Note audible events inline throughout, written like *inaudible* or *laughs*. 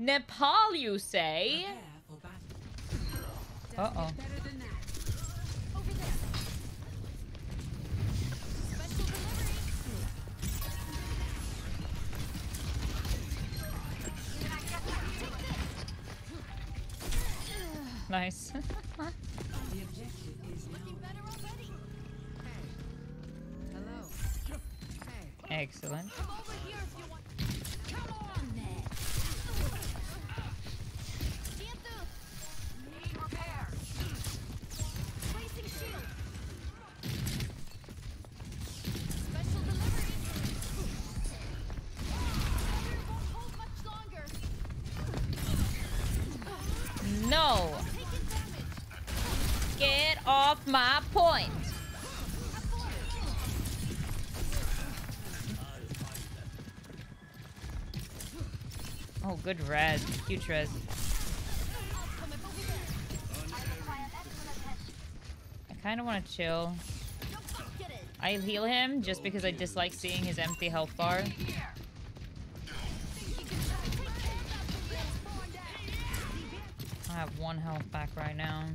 Nepal, you say? Uh-oh. Nice. *laughs* Excellent. My point! Oh, good res. Huge res. I kind of want to chill. I heal him just because I dislike seeing his empty health bar. I have one health back right now.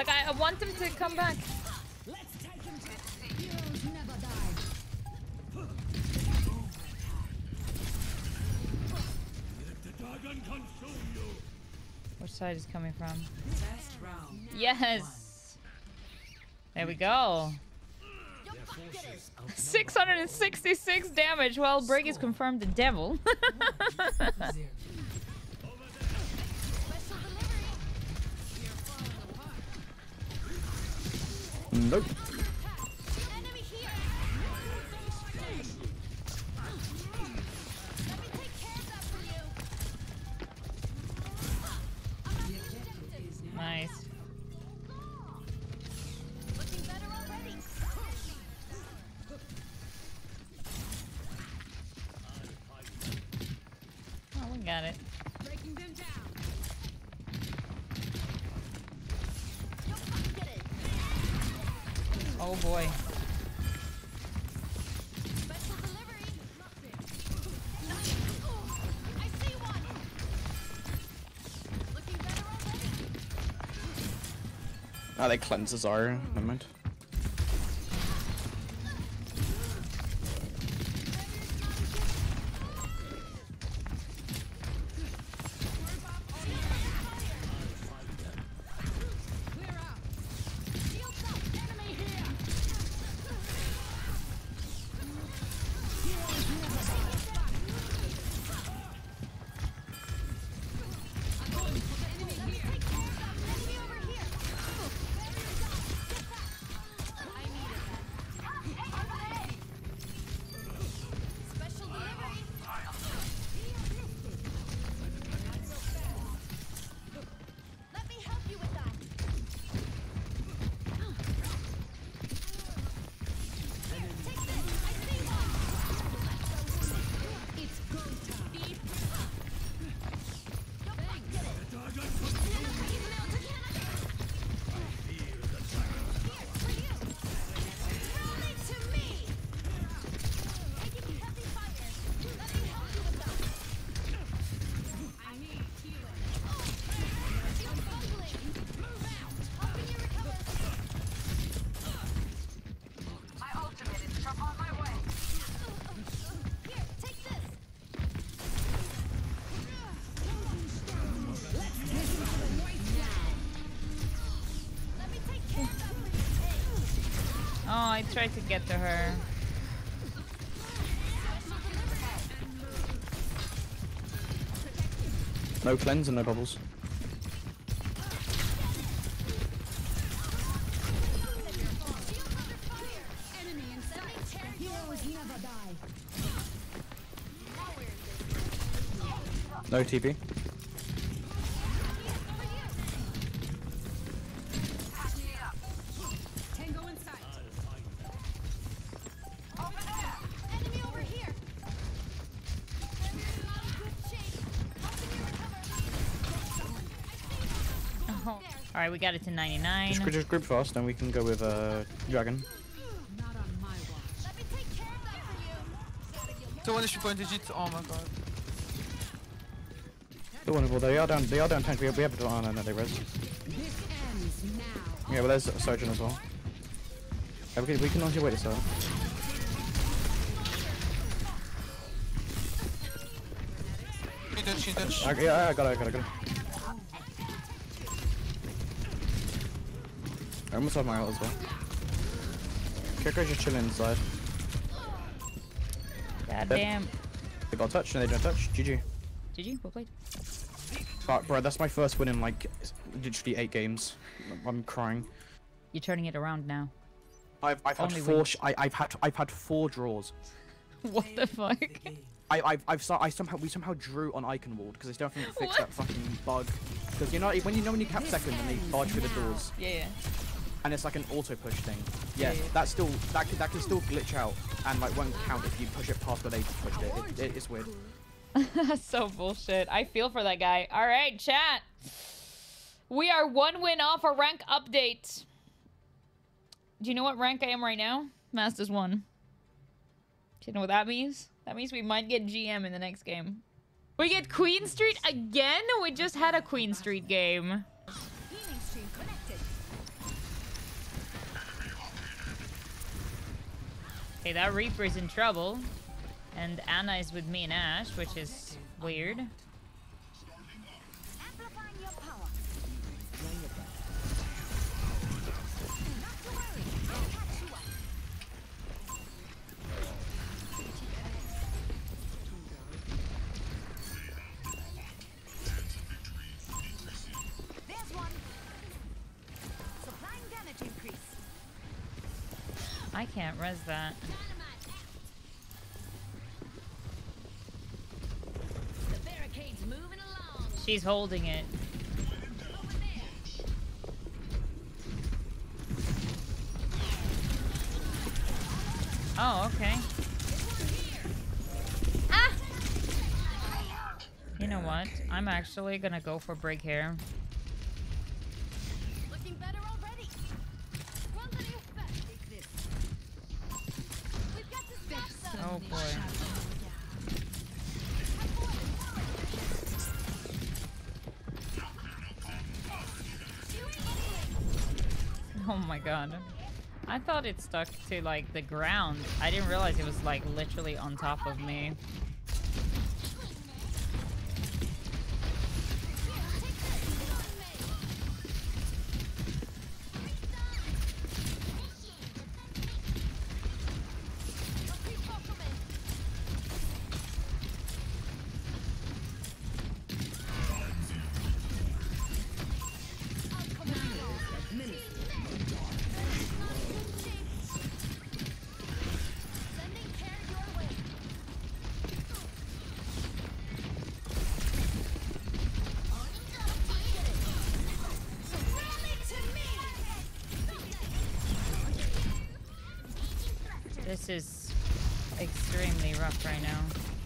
Like, I, I want them to come back. Heroes never die. Which side is coming from? Yes. There we go. 666 damage. Well, Brig is confirmed the devil. *laughs* you. nice. Oh, we got it. Breaking them down. Oh boy. Special delivery. I see one. Looking better boy. Ah, they cleanse Zarya. Never mind. I tried to get to her. No cleanse and no bubbles. No TP. *laughs* All right, we got it to 99. Just, just group fast, then we can go with uh, Dragon. Let me take care of that for is point digit. Oh my god. The one, well, they are down. They are down tank. We have, we have oh no, no, they res. Yeah, well, there's a Sojourn as well. Yeah, we can, we can honestly wait this out. She did, she did. I, yeah, I got it, I got it, I got it. I almost have my ult as well. Kiko's just chilling inside. God damn. They got touched, and they don't touch. GG. You? Well played. Fuck, bro, that's my first win in like literally eight games. I'm crying. You're turning it around now. I've, I've had four. Sh- I, I've had I've had four draws. *laughs* What the fuck? I, I've, I've so- I somehow we somehow drew on Eichenwalde because they still haven't fixed that fucking bug. Because you know when you know when you cap second and they barge through the doors Yeah, yeah. And it's like an auto push thing. Yeah, Yeah, yeah. that's still that can, that can still glitch out and like won't count if you push it past where they pushed it. it, it it's weird. *laughs* That's so bullshit. I feel for that guy. All right, chat. We are one win off a rank update. Do you know what rank I am right now? Masters one. Do you know what that means? That means we might get GM in the next game. We get Queen Street again? We just had a Queen Street game. Okay, that Reaper's in trouble. And Ana is with me and Ash, which is weird. I can't res that. She's holding it. Oh, okay. Ah! You know what? I'm actually gonna go for break here. Looking better already. Runs on your back. Take this. We've got to stop them. Oh boy. *laughs* Oh my god. I thought it stuck to like the ground. I didn't realize it was like literally on top of me. Extremely rough right now.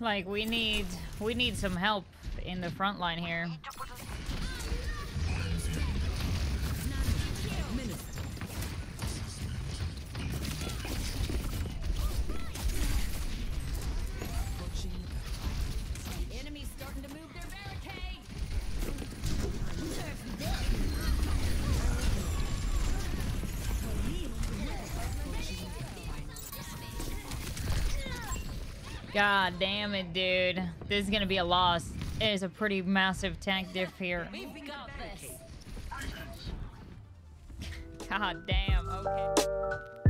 Like we need we need some help in the front line here. God damn it, dude. This is gonna be a loss. It is a pretty massive tank diff here. God damn, okay.